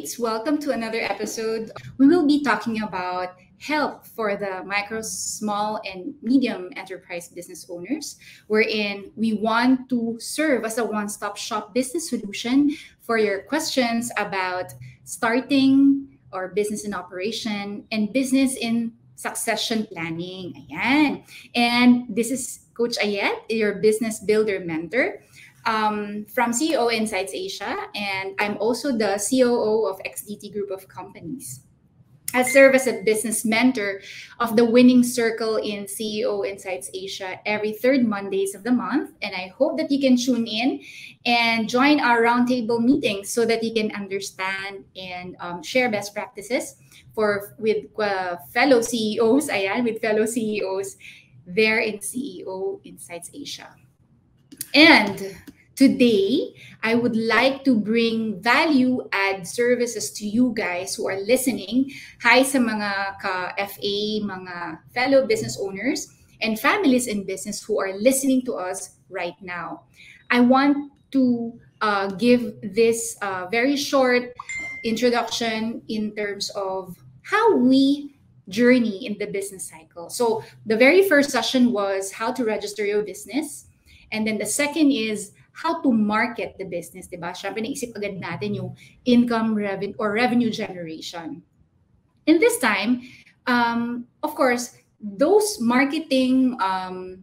mates, welcome to another episode. We will be talking about help for the micro, small, and medium enterprise business owners, wherein we want to serve as a one stop shop business solution for your questions about starting or business in operation and business in succession planning. Ayan. And this is Coach Ayet, your business builder mentor um, from CEO Insights Asia, and I'm also the COO of XDT Group of Companies. I serve as a business mentor of the Winning Circle in CEO Insights Asia every third Mondays of the month. And I hope that you can tune in and join our roundtable meetings so that you can understand and um, share best practices for with uh, fellow CEOs, ayan, with fellow CEOs there in CEO Insights Asia. And today, I would like to bring value add services to you guys who are listening. Hi sa mga ka-FA, mga fellow business owners, and families in business who are listening to us right now. I want to uh, give this uh, very short introduction in terms of how we journey in the business cycle. So the very first session was how to register your business. And then the second is how to market the business, di ba? Siyempre, naisip agad natin yung income revenue or revenue generation. In this time, um, of course, those marketing um,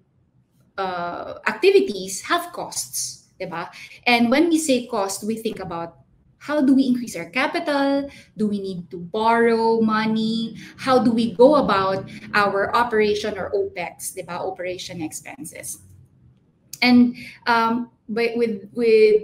uh, activities have costs, di ba? And when we say cost, we think about how do we increase our capital? Do we need to borrow money? How do we go about our operation or OPEX, di ba? Operation expenses. And um, with with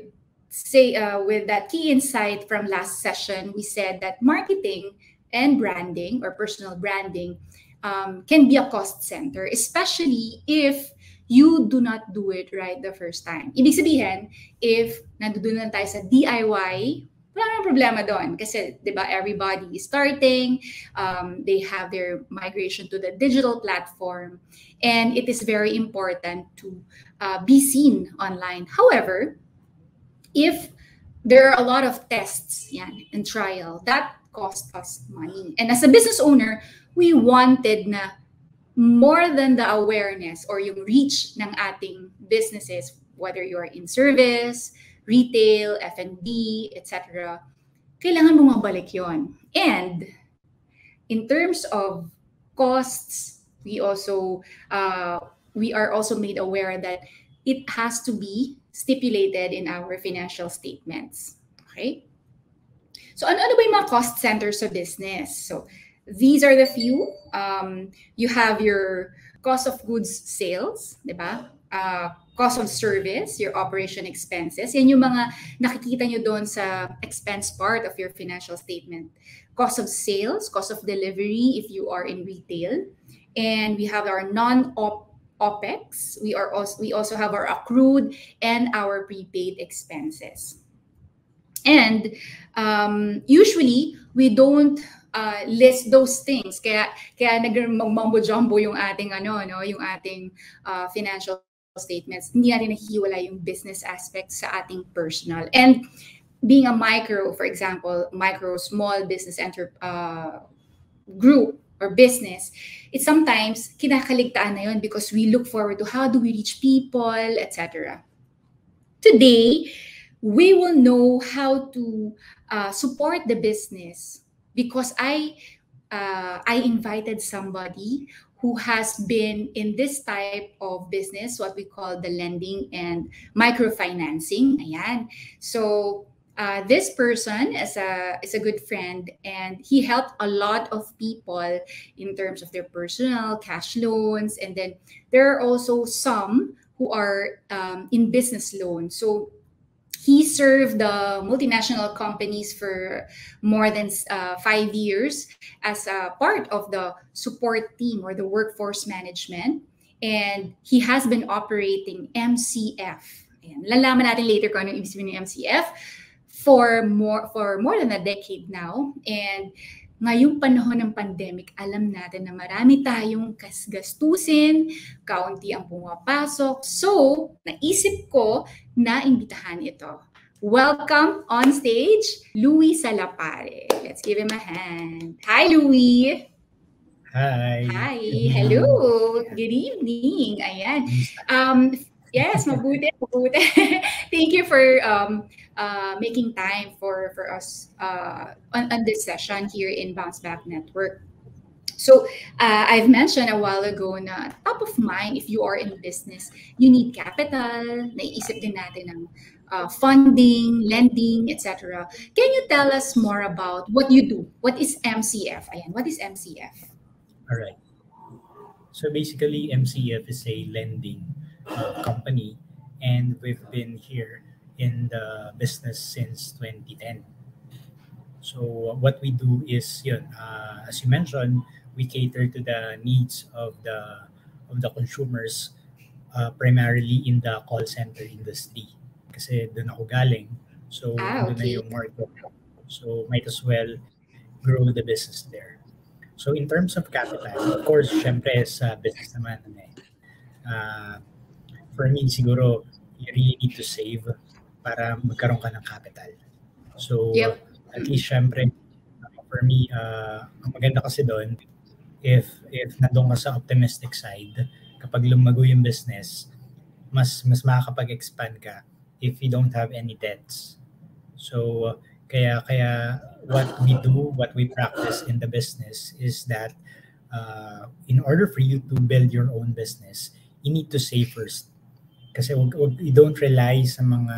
say uh, with that key insight from last session, we said that marketing and branding or personal branding um, can be a cost center, especially if you do not do it right the first time. Ibig sabihin, if nandoon tayo sa DIY, wala nang problema doon. Kasi, di ba, everybody is starting, um, they have their migration to the digital platform, and it is very important to uh, be seen online. However, if there are a lot of tests yan, and trial, that cost us money. And as a business owner, we wanted na more than the awareness or yung reach ng ating businesses, whether you are in service, retail, F&B, etc., kailangan mo mabalik yon. And in terms of costs, we also uh, we are also made aware that it has to be stipulated in our financial statements. Okay? So ano-ano ba yung mga cost centers sa business? So these are the few. Um, you have your cost of goods sales, di ba? Uh, cost of service, your operation expenses. Yan yung mga nakikita nyo doon sa expense part of your financial statement. Cost of sales, cost of delivery if you are in retail. And we have our non-op OPEX. We are also we also have our accrued and our prepaid expenses. And um, usually we don't uh, list those things. Kaya kaya nagmambo jumbo yung ating ano no, yung ating uh, financial statements, hindi natin nahihiwala yung business aspect sa ating personal. And being a micro, for example, micro, small business enter, uh, group or business, it's sometimes kinakaligtaan na yun because we look forward to how do we reach people, etc. Today, we will know how to uh, support the business because I uh, I invited somebody who has been in this type of business, what we call the lending and microfinancing. Ayan. So uh, this person is a is a good friend and he helped a lot of people in terms of their personal cash loans and then there are also some who are um, in business loans so he served the multinational companies for more than uh, five years as a part of the support team or the workforce management. And he has been operating MCF. Ayan. Lalaman natin later kung ano MCF for more for more than a decade now. And ngayong panahon ng pandemic, alam natin na marami tayong gastusin, kaunti ang pumapasok. So, naisip ko na imbitahan ito. welcome on stage Louis Salapare. Let's give him a hand. Hi, Louis. Hi. Hi. Hello. Good evening. Ayan. Um, yes, mabuti, mabuti. Thank you for um, uh, making time for for us uh, on, on this session here in Bounce Back Network. So uh, I've mentioned a while ago na top of mind if you are in business, you need capital, naiisip din natin ng uh, funding, lending, etc. Can you tell us more about what you do? What is MCF? Ayan, what is MCF? All right. So basically, MCF is a lending uh, company, and we've been here in the business since 2010. So what we do is, yun, uh, as you mentioned, we cater to the needs of the of the consumers uh, primarily in the call center industry. Kasi doon ako galing so Ah, doon na yung market. So might as well grow the business there. So in terms of capital of course syempre sa business naman eh, uh, for me siguro you really need to save para magkaroon ka ng capital so Yep. at least syempre for me uh, ang maganda kasi doon if if nandun ka sa optimistic side, kapag lumago yung business, mas mas makakapag-expand ka if you don't have any debts. So kaya kaya what we do, what we practice in the business is that uh, in order for you to build your own business, you need to save first. Kasi wag, wag, you don't rely sa mga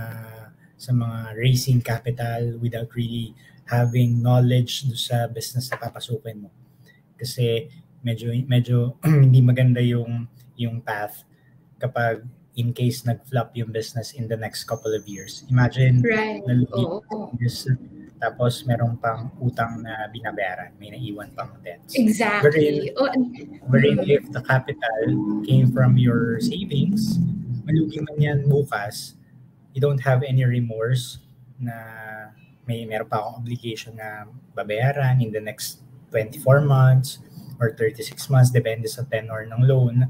sa mga raising capital without really having knowledge do sa business na papasukin mo kasi medyo medyo hindi maganda yung yung path kapag in case nag-flop yung business in the next couple of years. Imagine Right. nalugi this tapos meron pang utang na binabayaran, may naiwan pang debts. Exactly. Oh, Wherein if the capital came from your savings, malugi man yan bukas, you don't have any remorse na may meron pa akong obligation na babayaran in the next 24 months or 36 months depende sa tenor ng loan.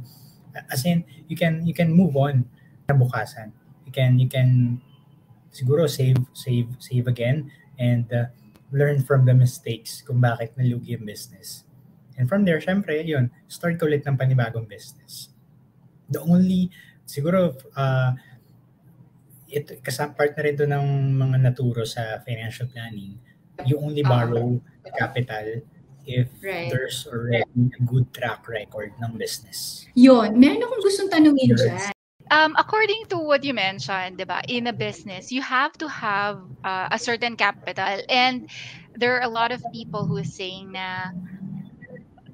As in you can you can move on na bukasan you can you can siguro save save save again and uh, learn from the mistakes kung bakit nalugi yung business. And from there syempre yun start ulit ng panibagong business. The only siguro uh, ito kasama part na rin to ng mga naturo sa financial planning you only Ah. borrow capital if Right. there's already a good track record ng business. Yun, meron akong gustong tanungin Yes. dyan. Um, according to what you mentioned, diba, in a business, you have to have uh, a certain capital. And there are a lot of people who are saying na,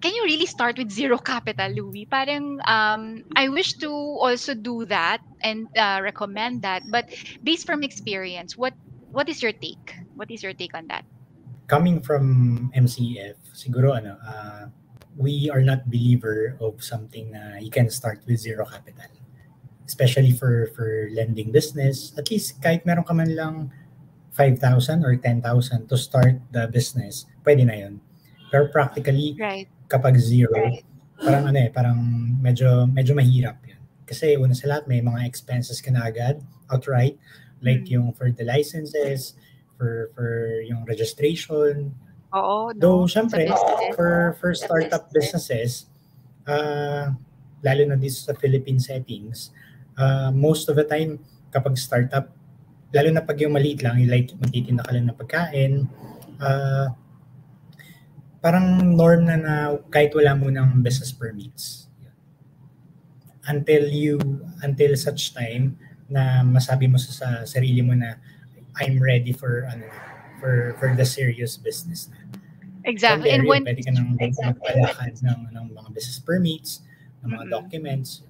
can you really start with zero capital, Louis? Parang, um, I wish to also do that and uh, recommend that. But based from experience, what what is your take? What is your take on that? Coming from MCF, siguro ano, uh, we are not believer of something na you can start with zero capital. Especially for for lending business, at least kahit meron ka man lang 5,000 or 10,000 to start the business, pwede na yun. Pero practically, Right. kapag zero, parang ano eh, parang medyo, medyo mahirap yun. Kasi una sa lahat, may mga expenses ka na agad, outright, like Mm. yung for the licenses, for for yung registration. Oo, Though, no? Sa syempre, for, for startup businesses, uh, lalo na dito sa Philippine settings, uh, most of the time, kapag startup, lalo na pag yung maliit lang, yung like magtitinda ka lang ng pagkain, uh, parang norm na na kahit wala mo ng business permits. Until you, until such time na masabi mo sa, sa sarili mo na I'm ready for ano for for the serious business na. Exactly. There, And when pwede ka nang magpalakad ng, ng mga business permits, ng mga Mhm. documents.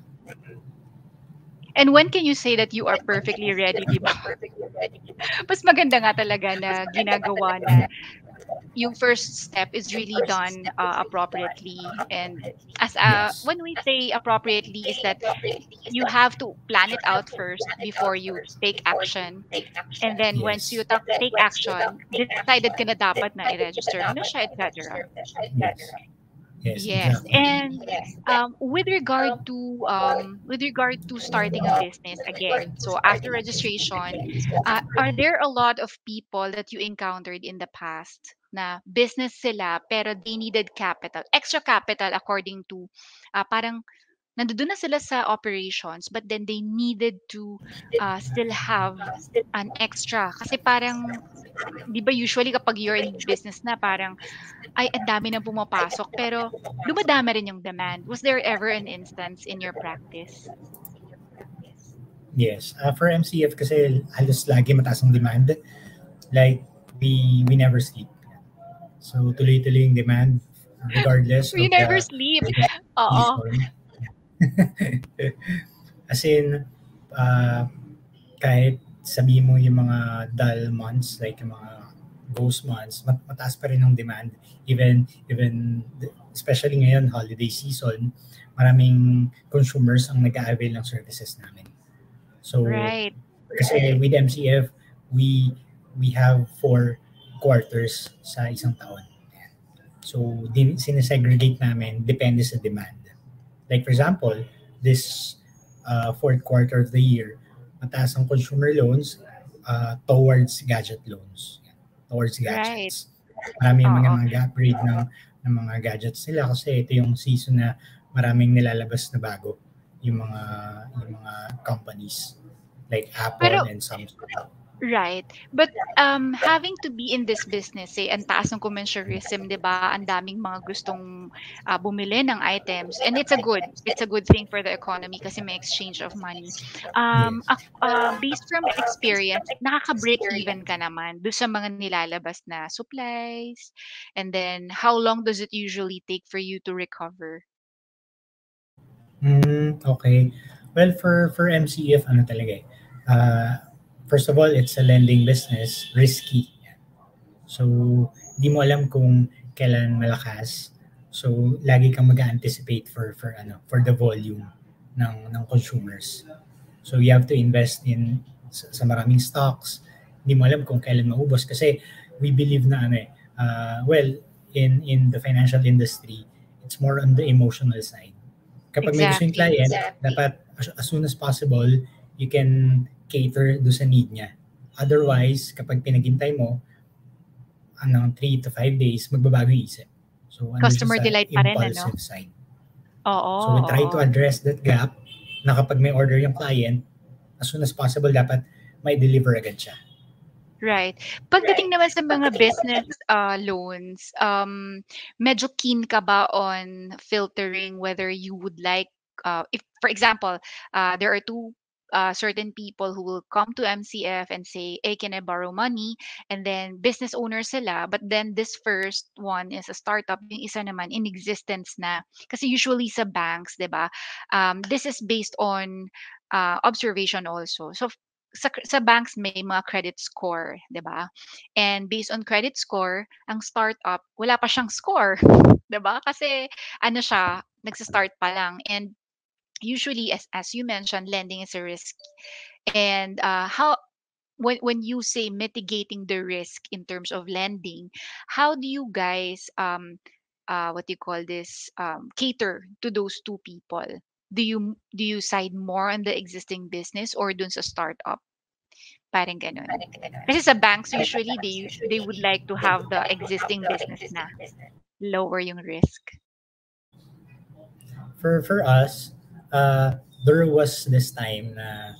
And when can you say that you are perfectly ready, di ba? Mas maganda nga talaga na ginagawa na yung first step is really done uh, appropriately. And as a, Yes. when we say appropriately is that you have to plan it out first before you take action. And then once you ta- take action, decided ka na dapat na i-register mo na siya, etc. Yes. Yes, Yes, exactly. and um, with regard to um, with regard to starting a business again, so after registration, uh, are there a lot of people that you encountered in the past na business sila pero they needed capital, extra capital according to uh, parang nandoon na sila sa operations but then they needed to uh, still have an extra kasi parang 'di ba usually kapag you're in business na parang ay ang dami na pumapasok pero dumadami rin yung demand. Was there ever an instance in your practice? Yes. Uh, for MCF kasi halos lagi mataas ang demand. Like, we we never sleep. So, tuloy-tuloy yung demand regardless We never the sleep. Oo. As in, uh, kahit sabi mo yung mga dull months, like yung mga ghost months, mat- mataas pa rin ang demand. Even, even, especially ngayon, holiday season, maraming consumers ang nag-avail ng services namin. So, Right. kasi with MCF, we we have four quarters sa isang taon. So, din, sinesegregate namin depende sa demand. Like for example, this uh, fourth quarter of the year, mataas ang consumer loans uh, towards gadget loans. Towards gadgets. Marami yung mga Oo. mag-upgrade ng, ng mga gadgets nila kasi ito yung season na maraming nilalabas na bago yung mga yung mga companies like Apple Pero- and Samsung. Right. But um having to be in this business, eh, ang taas ng commensurism, 'di ba? Ang daming mga gustong ah, bumili ng items and it's a good it's a good thing for the economy kasi may exchange of money. Um ak- ah, based from experience, nakaka-break even ka naman do sa mga nilalabas na supplies and then how long does it usually take for you to recover? Mm, okay. Well, for for MCF, ano talaga eh. Uh, first of all, it's a lending business, risky. So, di mo alam kung kailan malakas. So, lagi kang mag-anticipate for for ano, for the volume ng ng consumers. So, you have to invest in sa, sa maraming stocks. Hindi mo alam kung kailan maubos kasi we believe na ano eh, uh, well, in in the financial industry, it's more on the emotional side. Kapag may gusto yung Exactly, client, exactly. dapat as, as soon as possible, you can cater do sa need niya. Otherwise, kapag pinaghintay mo, anong 3 to 5 days, magbabago yung isip. So, Customer delight pa rin, ano? side. Oo. So, we try to oo. address that gap na kapag may order yung client, as soon as possible, dapat may deliver agad siya. Right. Pagdating naman sa mga business uh, loans, um, medyo keen ka ba on filtering whether you would like, uh, if for example, uh, there are two uh, certain people who will come to MCF and say, "Hey, can I borrow money?" And then business owner sila, but then this first one is a startup, yung isa naman in existence na. Kasi usually sa banks, 'di ba? Um, this is based on uh, observation also. So sa, sa banks may mga credit score, 'di ba? And based on credit score, ang startup wala pa siyang score, 'di ba? Kasi ano siya, nagsa-start pa lang and usually as as you mentioned, lending is a risk. And uh, how when when you say mitigating the risk in terms of lending, how do you guys um uh what do you call this um cater to those two people? Do you do you side more on the existing business or dun sa startup? Parang ganun. Kasi sa banks usually they they would like to have the existing business na lower yung risk. For for us, uh, there was this time na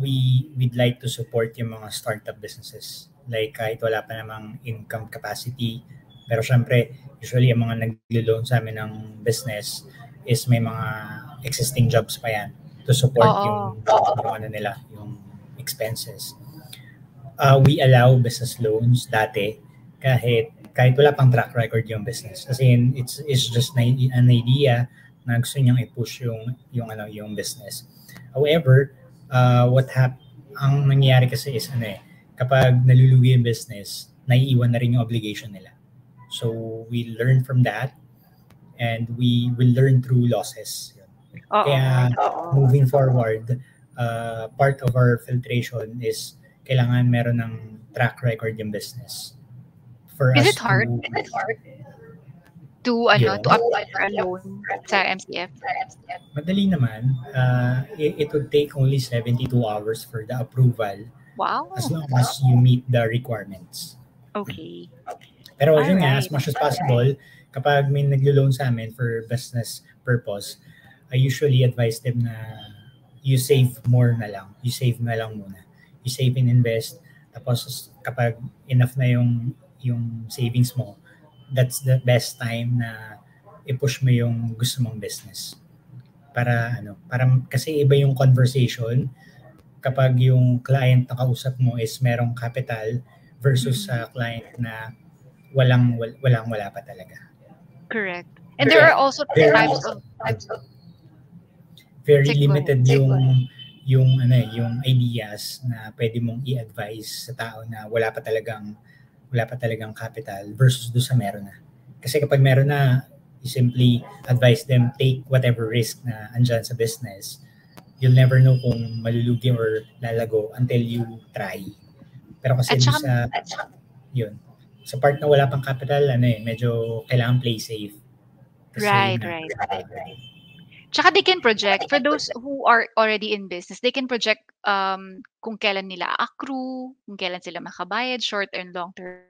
we we'd like to support yung mga startup businesses. Like kahit wala pa namang income capacity, pero syempre, usually yung mga naglo-loan sa amin ng business is may mga existing jobs pa yan to support Oo. yung, yung ano nila, yung expenses. Uh, we allow business loans dati kahit kahit wala pang track record yung business. Kasi it's it's just an idea na gusto niyang i-push yung yung ano yung business. However, uh, what hap ang nangyayari kasi is ano eh, kapag nalulugi yung business, naiiwan na rin yung obligation nila. So we learn from that and we will learn through losses. Oo. Kaya oo. moving forward, uh, part of our filtration is kailangan meron ng track record yung business. For Is us it hard? to- Is it hard? To ano Yun. to apply for a loan sa MCF? Madali naman. Uh, it, it would take only 72 hours for the approval Wow. as long as you meet the requirements. Okay. Pero yun nga, as much as possible, kapag may naglo-loan sa amin for business purpose, I usually advise them na you save more na lang. You save na lang muna. You save and invest. Tapos kapag enough na yung yung savings mo, that's the best time na i-push mo yung gusto mong business. Para ano, para kasi iba yung conversation kapag yung client na kausap mo is merong capital versus sa client na walang wal- walang wala pa talaga. Correct. And there are also There are types of Very go limited. Sige, yung yung ano eh, yung ideas na pwede mong i-advise sa tao na wala pa talagang wala pa talagang capital versus do sa meron na. Kasi kapag meron na, you simply advise them take whatever risk na andyan sa business. You'll never know kung malulugi or lalago until you try. Pero kasi saka- sa yun. Sa part na wala pang capital, ano eh, medyo kailangan play safe. Kasi Right, yun right. nga, Tsaka they can project, for those who are already in business, they can project um, kung kailan nila accrue, kung kailan sila makabayad, short and long term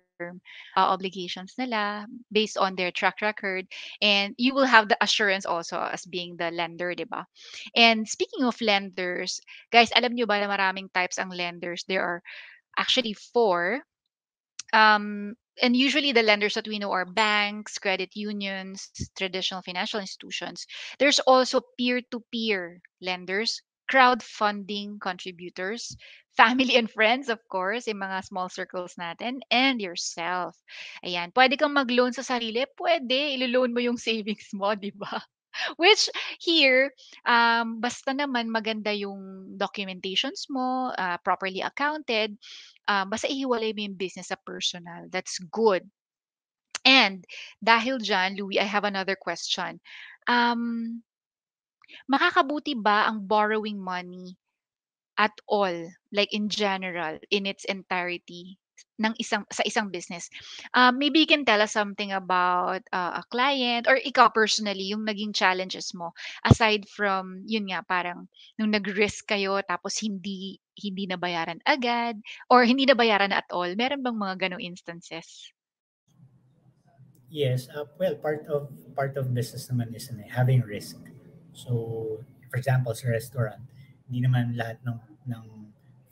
uh, obligations nila based on their track record. And you will have the assurance also as being the lender, di ba? And speaking of lenders, guys, alam nyo ba na maraming types ang lenders? There are actually four. Um, and usually the lenders that we know are banks, credit unions, traditional financial institutions. There's also peer-to-peer lenders, crowdfunding contributors, family and friends, of course, yung mga small circles natin, and yourself. Ayan, pwede kang mag-loan sa sarili, pwede, ilo-loan mo yung savings mo, di ba? Which here, um, basta naman maganda yung documentations mo, uh, properly accounted, um, basta ihiwalay mo yung business sa personal. That's good. And dahil dyan, Louis, I have another question. Um, makakabuti ba ang borrowing money at all, like in general, in its entirety, ng isang sa isang business. Um, maybe you can tell us something about uh, a client or ikaw personally, yung naging challenges mo aside from yun nga parang nung nag-risk kayo tapos hindi hindi nabayaran agad or hindi nabayaran at all. Meron bang mga ganong instances? Yes, uh, well, part of part of business naman is eh, having risk. So, for example, sa restaurant, hindi naman lahat ng ng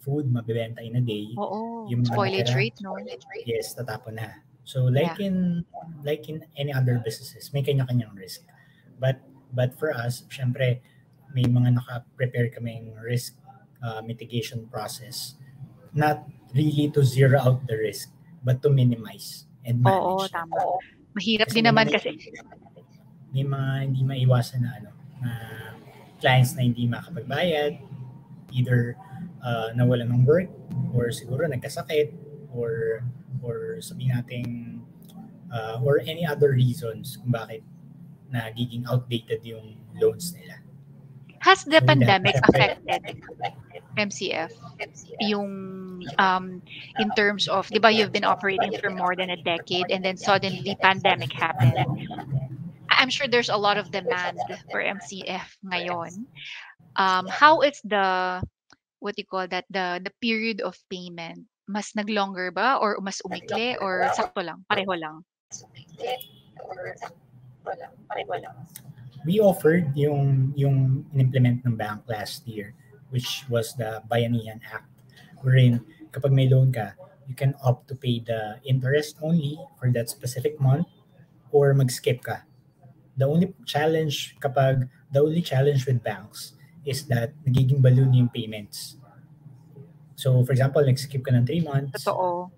food mabebenta in a day. Oo. Yung mga Spoilage natira, rate, no? Yes, tatapon na. So, like in like in any other businesses, may kanya-kanyang risk. But but for us, syempre, may mga naka-prepare kaming risk uh, mitigation process. Not really to zero out the risk, but to minimize and Oo, manage. tama. Mahirap Kasi din naman may- kasi. may mga hindi maiwasan na ano na clients na hindi makapagbayad either uh, nawalan ng work or siguro nagkasakit or or sabihin nating uh, or any other reasons kung bakit nagiging outdated yung loans nila. Has the So, pandemic that- affected MCF? Yung um, in terms of, di ba you've been operating for more than a decade and then suddenly pandemic happened. I'm sure there's a lot of demand for MCF ngayon. Um, how is the, what you call that, the, the period of payment? Mas naglonger ba or mas umikli or sakto lang, pareho lang? We offered yung yung in-implement ng bank last year which was the Bayanihan Act wherein kapag may loan ka, you can opt to pay the interest only for that specific month or mag-skip ka. The only challenge kapag the only challenge with banks is that nagiging balloon yung payments. So for example, nag-skip ka ng 3 months, Totoo.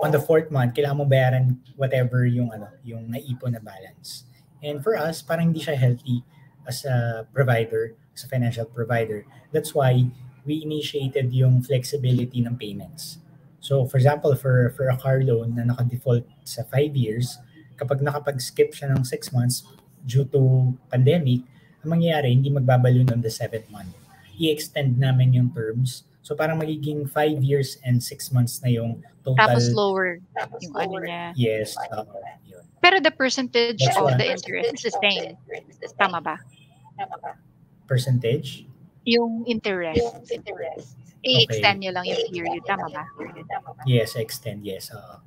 on the fourth month, kailangan mo bayaran whatever yung ano, yung naipon na balance. And for us, parang hindi siya healthy as a provider, as a financial provider. That's why we initiated yung flexibility ng payments. So for example, for for a car loan na naka-default sa 5 years, kapag nakapag-skip siya ng 6 months due to pandemic, ang mangyayari, hindi magbabaloon on the 7th month. I-extend namin yung terms So parang magiging 5 years and 6 months na yung Tapos total. lower yung ano niya. Yes. Uh, yun. Pero the percentage That's of the interest is the same. Tama ba? Percentage? Yung interest. I-extend nyo lang yung period. Tama ba? Yes, extend. Yes. oo.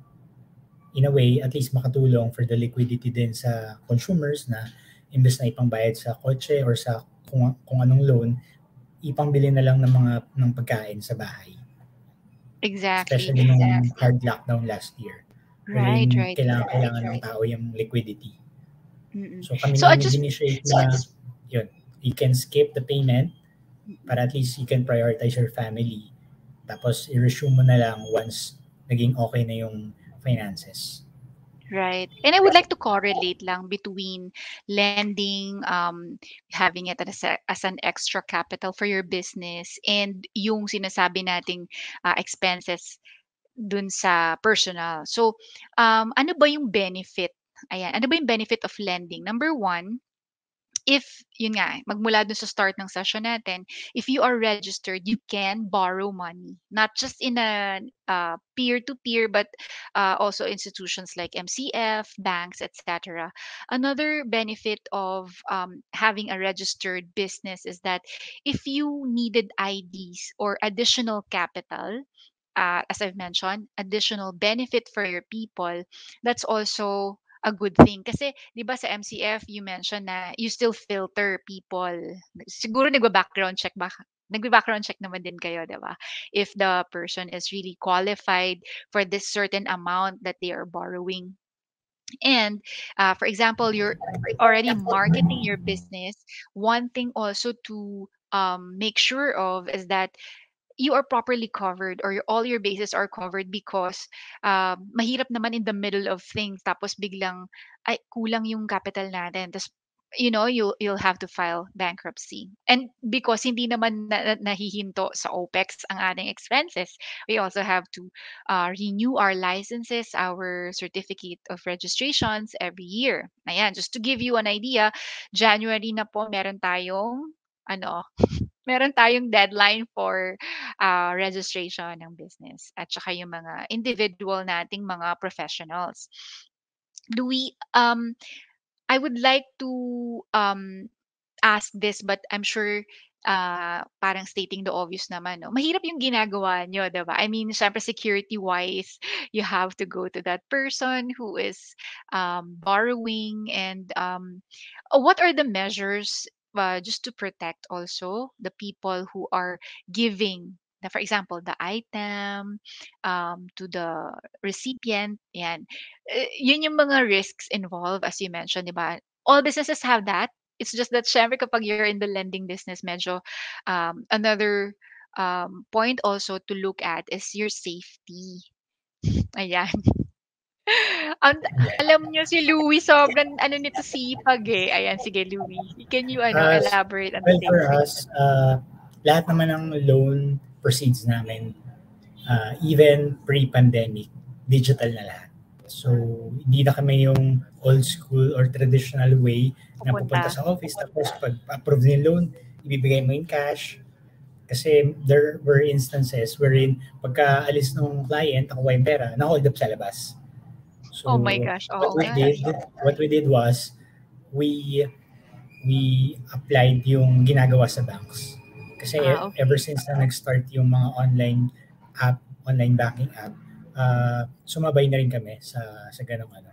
in a way, at least makatulong for the liquidity din sa consumers na imbes na ipangbayad sa kotse or sa kung, kung anong loan, ipangbili na lang ng mga ng pagkain sa bahay. Exactly. Especially nung hard lockdown last year. Right, right. Kailangan, kailangan ng tao yung liquidity. Mm-mm. So kami So, just- initiate so, na yun, you can skip the payment para at least you can prioritize your family. Tapos i-resume mo na lang once naging okay na yung finances. Right. And I would like to correlate lang between lending, um, having it as, a, as an extra capital for your business and yung sinasabi nating uh, expenses dun sa personal. So, um, ano ba yung benefit? Ayan, ano ba yung benefit of lending? Number one, if, yun nga, magmula dun sa start ng session natin, if you are registered, you can borrow money. Not just in a uh, peer-to-peer, but uh, also institutions like MCF, banks, etc. Another benefit of um, having a registered business is that if you needed IDs or additional capital, uh, as I've mentioned, additional benefit for your people, that's also a good thing. Kasi, di ba sa MCF, you mentioned na you still filter people. Siguro nagba-background check ba? Nagba-background check naman din kayo, di ba? If the person is really qualified for this certain amount that they are borrowing. And uh, for example, you're already marketing your business. One thing also to um, make sure of is that you are properly covered or your, all your bases are covered because um, mahirap naman in the middle of things tapos biglang ay kulang yung capital natin tapos you know you'll you'll have to file bankruptcy. And because hindi naman na, na- nahihinto sa OPEX ang ating expenses we also have to uh, renew our licenses our certificate of registrations every year. Ayan just to give you an idea January na po meron tayong ano meron tayong deadline for uh, registration ng business at saka yung mga individual nating mga professionals. Do we um I would like to um ask this but I'm sure uh, parang stating the obvious naman, no? Mahirap yung ginagawa nyo, di ba? I mean, syempre security-wise, you have to go to that person who is um, borrowing and um, what are the measures uh, just to protect also the people who are giving the, for example the item um, to the recipient and Eh, yun yung mga risks involved as you mentioned di ba? All businesses have that. It's just that syempre kapag you're in the lending business medyo um, another um, point also to look at is your safety. Ayan Ang alam niyo si Louie sobrang ano nito sipag eh. Ayan, sige Louie. Can you ano, Uh, elaborate on Well, the for us, uh, lahat naman ng loan proceeds namin, uh, even pre-pandemic, digital na lahat. So, hindi na kami yung old school or traditional way na Pupunta. pupunta sa office tapos pag approve ng loan, ibibigay mo yung cash. Kasi there were instances wherein pagka alis ng client, nakuha yung pera, na-hold up sa labas. So, Oh my gosh, oo what we nga. did, what we did was, we we applied yung ginagawa sa banks. Kasi Ah, okay. ever since na nag-start yung mga online app, online banking app, uh, sumabay na rin kami sa sa ganong ano,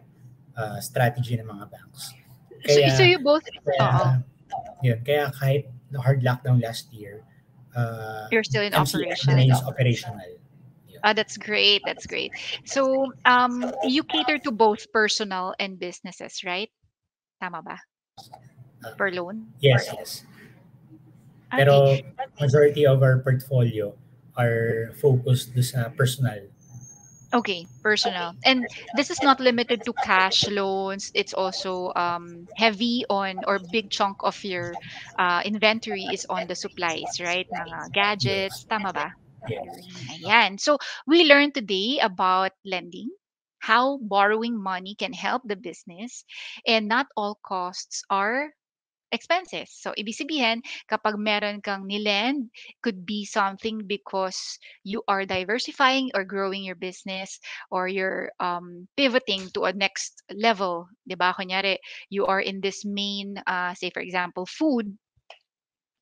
uh, strategy ng mga banks. So, Kaya, so you both, kaya, yun, kaya kahit hard lockdown last year, uh, you're still in MCF operation. operational. Ah, that's great. That's great. So, um, you cater to both personal and businesses, right? Tama ba? Uh, Per loan? Yes, yes. Pero majority of our portfolio are focused do sa personal. Okay, personal. And this is not limited to cash loans. It's also um, heavy on or big chunk of your uh, inventory is on the supplies, right? Mga gadgets, tama ba? Ayan. So, we learned today about lending, how borrowing money can help the business, and not all costs are expenses. So, ibig sabihin, kapag meron kang nilend, could be something because you are diversifying or growing your business or you're um, pivoting to a next level. Ba? Kunyari, you are in this main, uh, say for example, food.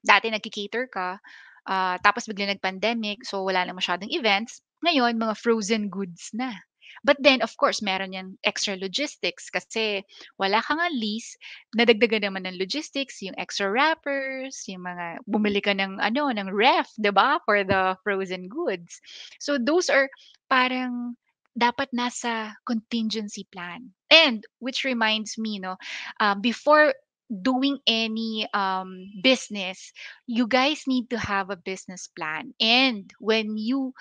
Dati nagki-cater ka, uh, tapos bigla nag-pandemic, so wala na masyadong events. Ngayon, mga frozen goods na. But then, of course, meron yan extra logistics kasi wala kang lease, nadagdagan naman ng logistics, yung extra wrappers, yung mga bumili ka ng ano, ng ref, ba, for the frozen goods. So those are parang dapat nasa contingency plan. And which reminds me, no, uh, before doing any um, business, you guys need to have a business plan. And when you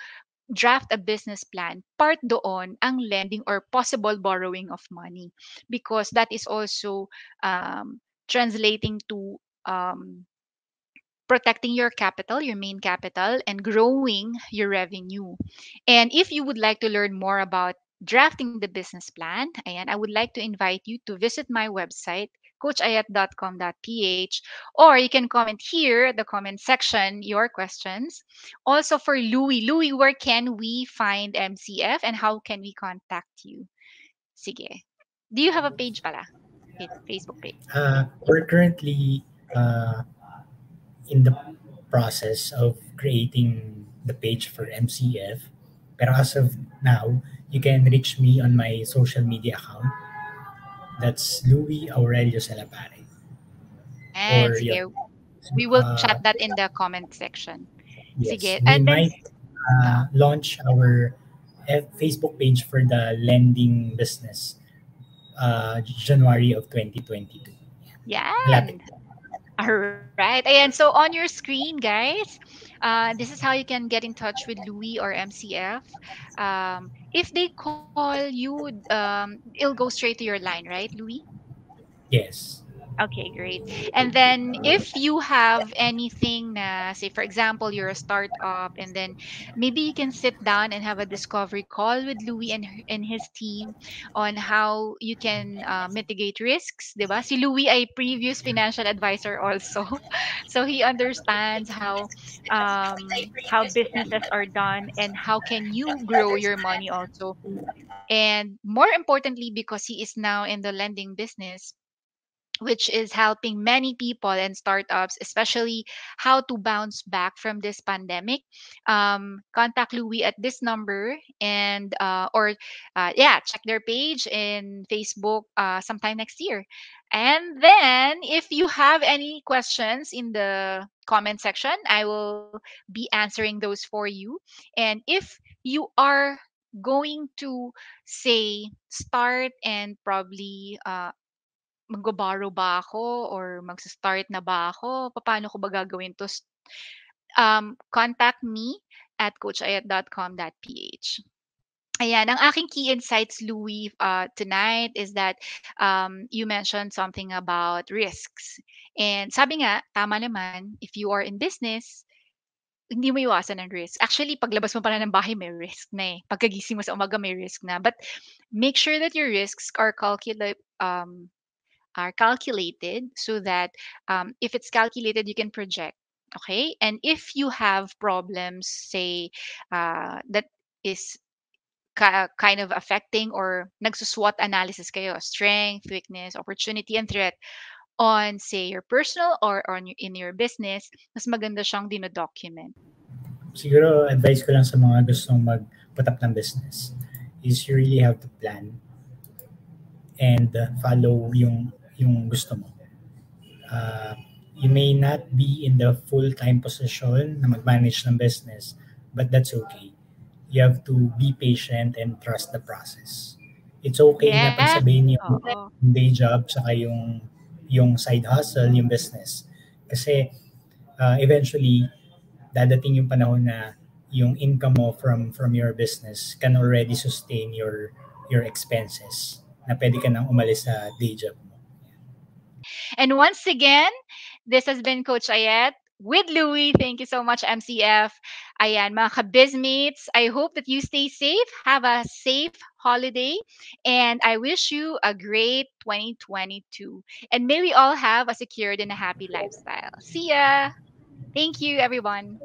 draft a business plan, part doon ang lending or possible borrowing of money because that is also um, translating to um, protecting your capital, your main capital, and growing your revenue. And if you would like to learn more about drafting the business plan, ayan, I would like to invite you to visit my website, coachayat.com.ph, or you can comment here the comment section your questions. Also for Louis, Louis, where can we find MCF and how can we contact you? Sige. Do you have a page pala? Facebook page. Uh, we're currently uh, in the process of creating the page for MCF. Pero as of now, you can reach me on my social media account. That's Louis Aurelio Salapare. And or, sige, we will uh, chat that in the comment section. Yes, sige. We and might then, uh, launch our Facebook page for the lending business uh, January of 2022. Yeah. All right. And so on your screen, guys, uh, this is how you can get in touch with Louis or MCF. Um, if they call you, um, it'll go straight to your line, right, Louis? Yes. Okay, great. And then if you have anything na, say for example, you're a startup and then maybe you can sit down and have a discovery call with Louis and, and his team on how you can uh, mitigate risks, di ba? Si Louis ay previous financial advisor also. So he understands how um, how businesses are done and how can you grow your money also. And more importantly, because he is now in the lending business, which is helping many people and startups, especially how to bounce back from this pandemic. Um, contact Louis at this number and uh, or uh, yeah, check their page in Facebook uh, sometime next year. And then, if you have any questions in the comment section, I will be answering those for you. And if you are going to say start and probably uh, magbo-borrow ba ako or magsa-start na ba ako? Papaano ko ba gagawin 'to? Um, contact me at coachayat.com.ph. Ayan, ang aking key insights, Louis, uh, tonight is that um, you mentioned something about risks. And sabi nga, tama naman, if you are in business, hindi mo iwasan ang risk. Actually, paglabas mo pala ng bahay, may risk na eh. Pagkagising mo sa umaga, may risk na. But make sure that your risks are calculate, um, are calculated so that um, if it's calculated, you can project. Okay. And if you have problems, say, uh, that is ka- kind of affecting or nagsuswot analysis kayo, strength, weakness, opportunity, and threat on, say, your personal or on your, in your business, mas maganda siyang dino-document. Siguro, advice ko lang sa mga gustong mag-put up ng business is you really have to plan and uh, follow yung yung gusto mo. Uh, you may not be in the full-time position na mag-manage ng business, but that's okay. You have to be patient and trust the process. It's okay yeah. na pagsabihin yung oh. day job saka yung yung side hustle, yung business. Kasi uh, eventually, dadating yung panahon na yung income mo from from your business can already sustain your your expenses na pwede ka nang umalis sa day job And once again, this has been Coach Ayet with Louis. Thank you so much, MCF. Ayan, mga ka-bizmates, I hope that you stay safe. Have a safe holiday. And I wish you a great 2022. And may we all have a secured and a happy lifestyle. See ya. Thank you, everyone.